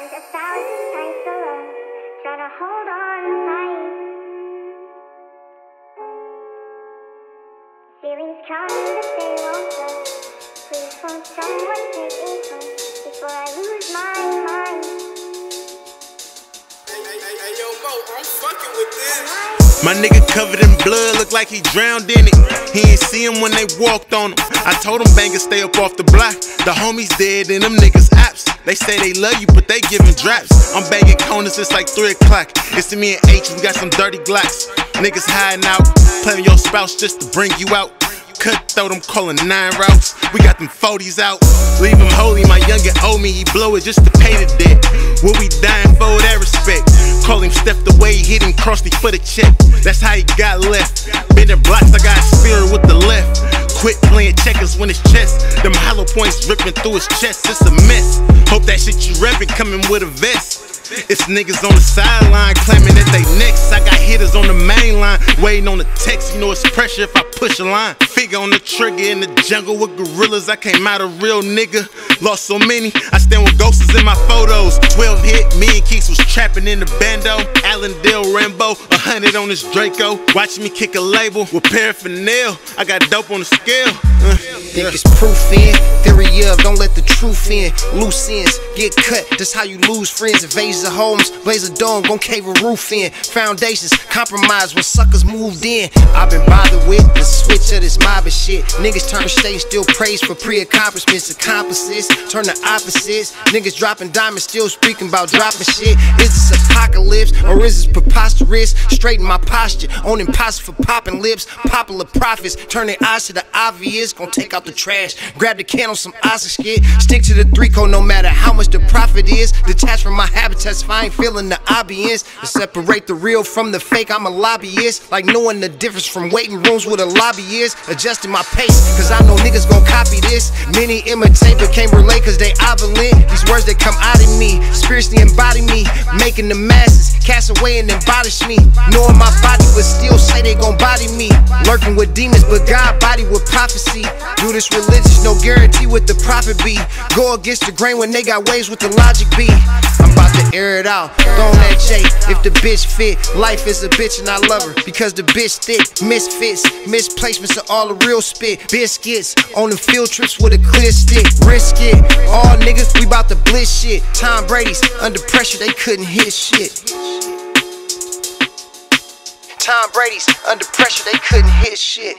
Sometimes a thousand times so long, trying to hold on tight. Feelings coming, but they won't go. Please won't someone take me home before I lose my mind. My nigga covered in blood, look like he drowned in it. He ain't see him when they walked on him. I told him bangers stay up off the block. The homies dead and them niggas apps. They say they love you, but they giving draps. I'm banging corners, it's like 3 o'clock. It's to me and H, we got some dirty glocks. Niggas hiding out, playing your spouse just to bring you out. Cutthroat, I'm calling nine routes. We got them 40s out. Leave him holy, my youngin' owe me, he blow it just to pay the debt. What we dying for, that respect. Call him Steph the way he hit him, crossed for the check. That's how he got left. Bending blocks, I got spirit with the. Quit playing checkers when it's chess. Them hollow points ripping through his chest, it's a mess. Hope that shit you reppin' coming with a vest. It's niggas on the sideline claiming that they next. I got hitters on the main line waiting on the text. You know it's pressure if I push a line. Figure on the trigger in the jungle with gorillas. I came out a real nigga. Lost so many. I stand with ghosts in my photos. 12 hit. Me and Keeks was trapping in the bando. Allendale Rambo. A hundred on this Draco. Watch me kick a label with paraphernalia. I got dope on the scale. Uh, Think it's proof in. Theory of don't let the truth in. Loose ends get cut. That's how you lose friends. Invasion of homes. Blaze a dome. Gon' cave a roof in. Foundations compromised when suckers moved in. I've been bothered with the switch of this mob and shit. Niggas turn state still praise for pre accomplishments. Accomplices turn to opposites. Niggas dropping diamonds still speaking about dropping shit. Is this apocalypse or is this preposterous? Straighten my posture. On impossible for popping lips. Popular prophets turn their eyes to the obvious. Gonna take out the trash. Grab the can on some Oscar shit. Stick to the three code no matter how much the profit is. Detached from my habitats, if I ain't feeling the obvious. To separate the real from the fake, I'm a lobbyist. Like knowing the difference from waiting rooms with a lobby is. Adjusting my pace, cause I know niggas gon' copy this. Many imitate but can't relate cause they ovulate. These words that come out of me, spiritually embody me. Making the masses cast away and embodish me. Knowing my body, but still say they gon' body me. Lurking with demons, but God body with prophecy. Do this religious, no guarantee what the profit be. Go against the grain when they got ways with the logic be. I'm about to air it out. Throwing that J. If the bitch fit, life is a bitch and I love her. Because the bitch thick, misfits, misplacements are all the real spit. Biscuits on the field trips with a clear stick. Risk it. All niggas, we about to blitz shit. Tom Brady's under pressure, they couldn't hit shit. Tom Brady's under pressure, they couldn't hit shit.